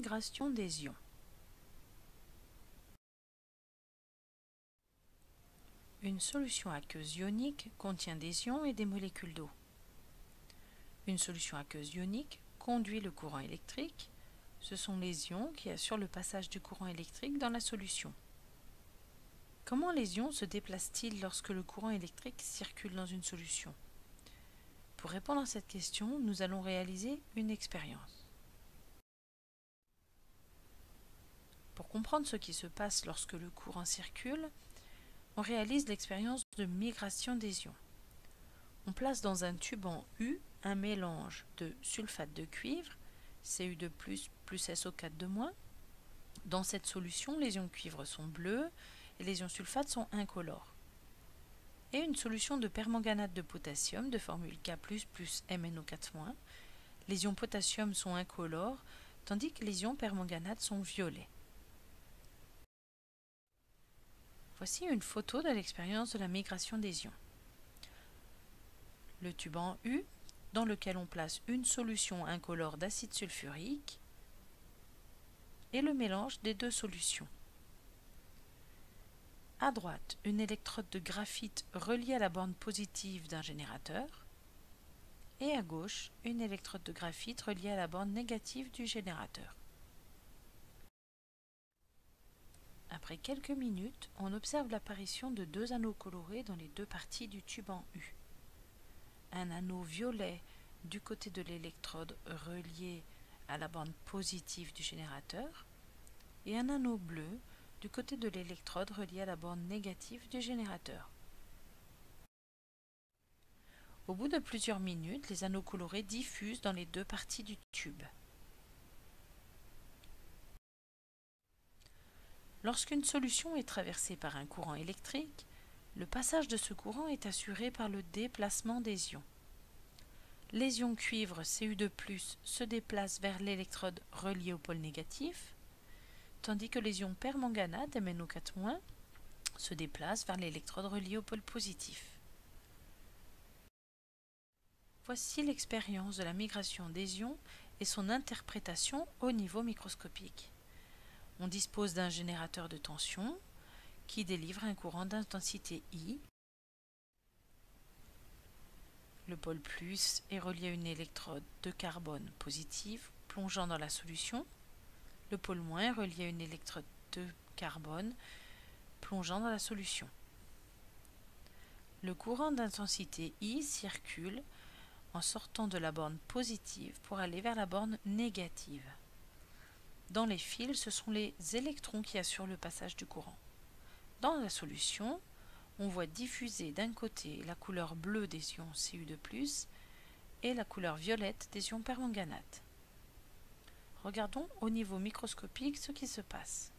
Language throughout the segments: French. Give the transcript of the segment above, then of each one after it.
des ions. Une solution aqueuse ionique contient des ions et des molécules d'eau. Une solution aqueuse ionique conduit le courant électrique. Ce sont les ions qui assurent le passage du courant électrique dans la solution. Comment les ions se déplacent-ils lorsque le courant électrique circule dans une solution? Pour répondre à cette question, nous allons réaliser une expérience. Pour comprendre ce qui se passe lorsque le courant circule, on réalise l'expérience de migration des ions. On place dans un tube en U un mélange de sulfate de cuivre, Cu2 plus SO4 de moins. Dans cette solution, les ions cuivre sont bleus et les ions sulfate sont incolores. Et une solution de permanganate de potassium de formule K plus MnO4-. Les ions potassium sont incolores, tandis que les ions permanganate sont violets. Voici une photo de l'expérience de la migration des ions le tube en U, dans lequel on place une solution incolore d'acide sulfurique et le mélange des deux solutions. À droite, une électrode de graphite reliée à la borne positive d'un générateur et à gauche, une électrode de graphite reliée à la borne négative du générateur. Après quelques minutes, on observe l'apparition de deux anneaux colorés dans les deux parties du tube en U un anneau violet du côté de l'électrode relié à la bande positive du générateur et un anneau bleu du côté de l'électrode relié à la borne négative du générateur. Au bout de plusieurs minutes, les anneaux colorés diffusent dans les deux parties du tube. Lorsqu'une solution est traversée par un courant électrique, le passage de ce courant est assuré par le déplacement des ions. Les ions cuivre Cu2+, se déplacent vers l'électrode reliée au pôle négatif, tandis que les ions permanganate MnO4- se déplacent vers l'électrode reliée au pôle positif. Voici l'expérience de la migration des ions et son interprétation au niveau microscopique. On dispose d'un générateur de tension qui délivre un courant d'intensité I. Le pôle plus est relié à une électrode de carbone positive plongeant dans la solution. Le pôle moins est relié à une électrode de carbone plongeant dans la solution. Le courant d'intensité I circule en sortant de la borne positive pour aller vers la borne négative. Dans les fils, ce sont les électrons qui assurent le passage du courant. Dans la solution, on voit diffuser d'un côté la couleur bleue des ions Cu2+, et la couleur violette des ions permanganate. Regardons au niveau microscopique ce qui se passe.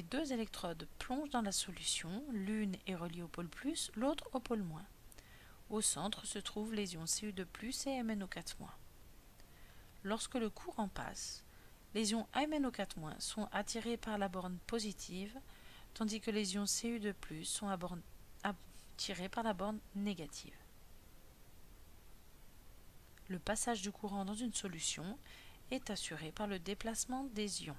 Les deux électrodes plongent dans la solution, l'une est reliée au pôle plus, l'autre au pôle moins. Au centre se trouvent les ions Cu2+, et MnO4-. Lorsque le courant passe, les ions MnO4- sont attirés par la borne positive, tandis que les ions Cu2+, sont attirés par la borne négative. Le passage du courant dans une solution est assuré par le déplacement des ions.